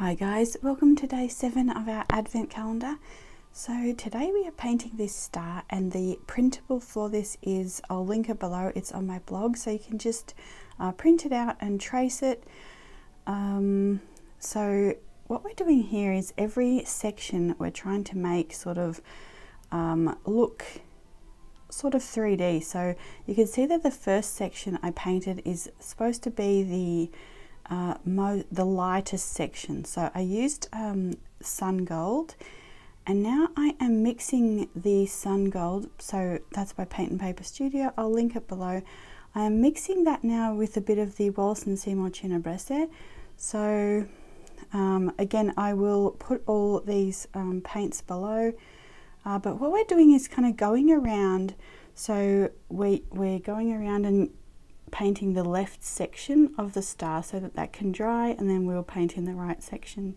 Hi guys, welcome to day 7 of our advent calendar. So today we are painting this star and the printable for this is, I'll link it below, it's on my blog so you can just uh, print it out and trace it. Um, so what we're doing here is every section we're trying to make sort of um, look sort of 3D. So you can see that the first section I painted is supposed to be the uh, the lightest section. So I used um, sun gold and now I am mixing the sun gold. So that's by Paint and Paper Studio. I'll link it below. I am mixing that now with a bit of the Wallace and Seymour Tenebrese. So um, again, I will put all these um, paints below. Uh, but what we're doing is kind of going around. So we, we're going around and painting the left section of the star so that that can dry and then we'll paint in the right section.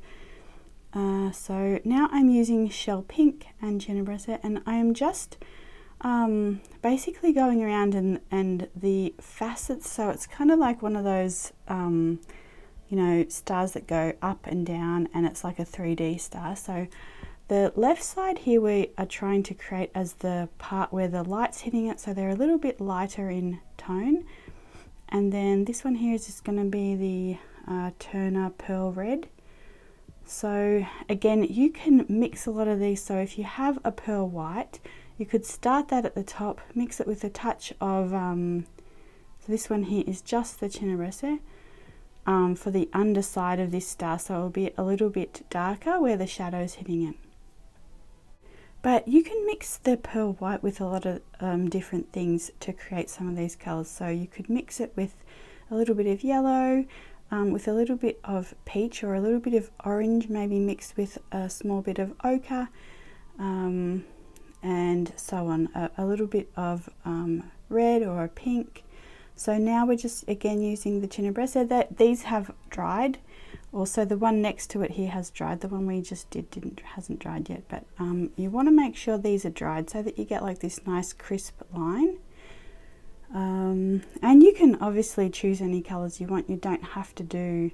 Uh, so now I'm using Shell Pink and Tenebrese and I am just um, basically going around and, and the facets, so it's kind of like one of those, um, you know, stars that go up and down and it's like a 3D star. So the left side here we are trying to create as the part where the light's hitting it, so they're a little bit lighter in tone and then this one here is just going to be the uh, Turner Pearl Red. So again you can mix a lot of these. So if you have a pearl white you could start that at the top mix it with a touch of um, so this one here is just the Tenebrese um, for the underside of this star. So it will be a little bit darker where the shadow's hitting it but you can mix the pearl white with a lot of um, different things to create some of these colours. So you could mix it with a little bit of yellow, um, with a little bit of peach or a little bit of orange, maybe mixed with a small bit of ochre, um, and so on. A, a little bit of um, red or a pink. So now we're just again using the Tenebrese. That these have dried also the one next to it here has dried. The one we just did didn't hasn't dried yet, but um, you want to make sure these are dried so that you get like this nice crisp line. Um, and you can obviously choose any colours you want. You don't have to do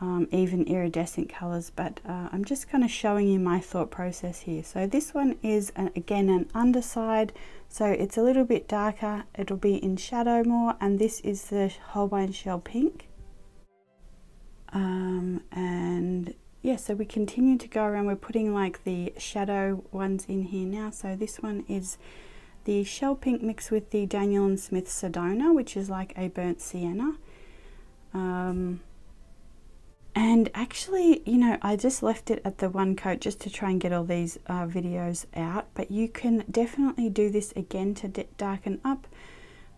um, even iridescent colours, but uh, I'm just kind of showing you my thought process here. So this one is, an, again, an underside, so it's a little bit darker. It'll be in shadow more, and this is the Holbein Shell Pink. Um, and yeah, so we continue to go around. We're putting like the shadow ones in here now. So this one is the Shell Pink mixed with the Daniel and Smith Sedona, which is like a burnt sienna. Um, and actually, you know, I just left it at the one coat just to try and get all these uh, videos out. But you can definitely do this again to darken up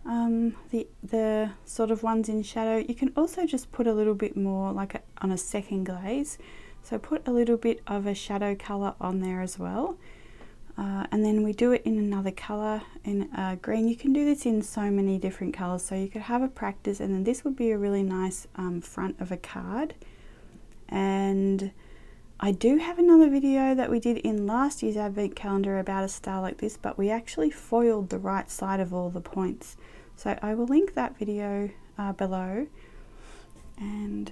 um, the, the sort of ones in shadow. You can also just put a little bit more like a, on a second glaze. So put a little bit of a shadow colour on there as well. Uh, and then we do it in another colour in uh, green. You can do this in so many different colours. So you could have a practice and then this would be a really nice um, front of a card. And I do have another video that we did in last year's advent calendar about a star like this, but we actually foiled the right side of all the points. So I will link that video uh, below and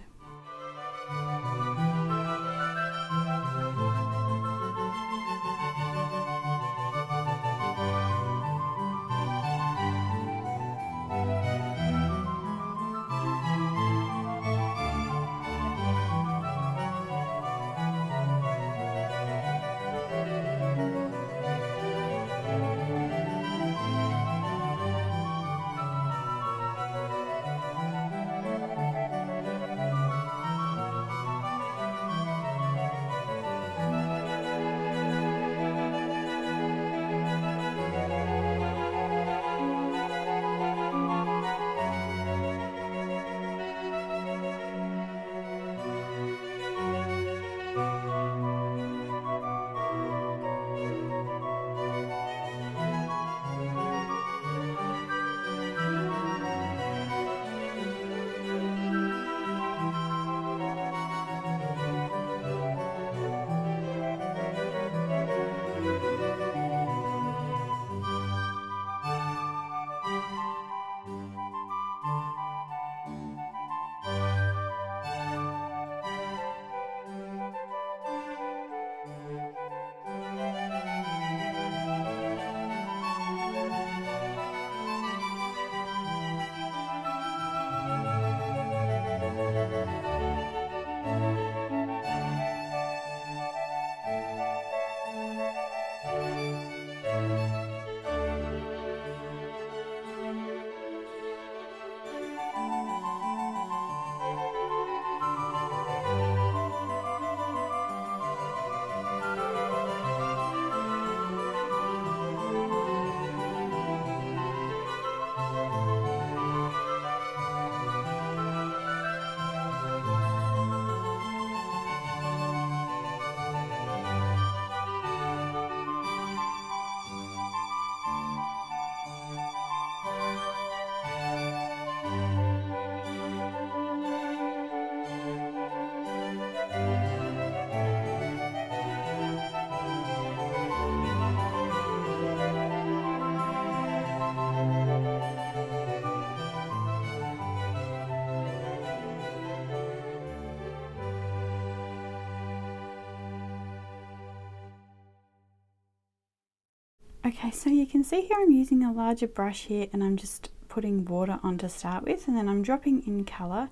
Okay, so you can see here I'm using a larger brush here and I'm just putting water on to start with and then I'm dropping in colour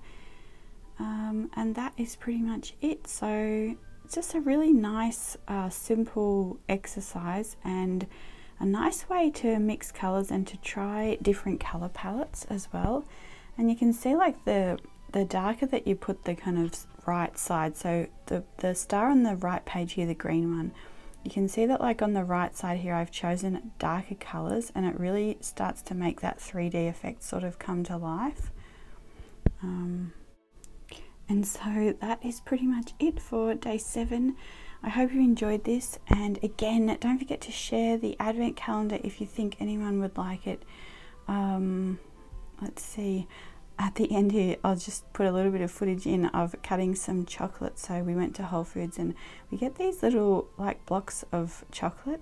um, and that is pretty much it. So it's just a really nice uh, simple exercise and a nice way to mix colours and to try different colour palettes as well. And you can see like the the darker that you put the kind of right side, so the, the star on the right page here, the green one, you can see that like on the right side here I've chosen darker colours and it really starts to make that 3D effect sort of come to life. Um, and so that is pretty much it for day seven. I hope you enjoyed this and again don't forget to share the advent calendar if you think anyone would like it. Um, let's see at the end here I'll just put a little bit of footage in of cutting some chocolate. So we went to Whole Foods and we get these little like blocks of chocolate.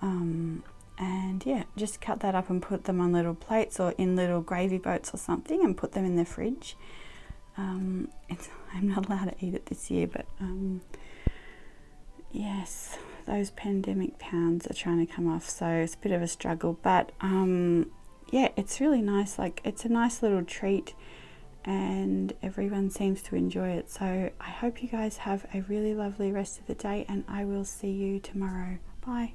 Um, and yeah just cut that up and put them on little plates or in little gravy boats or something and put them in the fridge. Um, I'm not allowed to eat it this year but um, yes those pandemic pounds are trying to come off so it's a bit of a struggle. But um, yeah, it's really nice. Like, it's a nice little treat, and everyone seems to enjoy it. So, I hope you guys have a really lovely rest of the day, and I will see you tomorrow. Bye.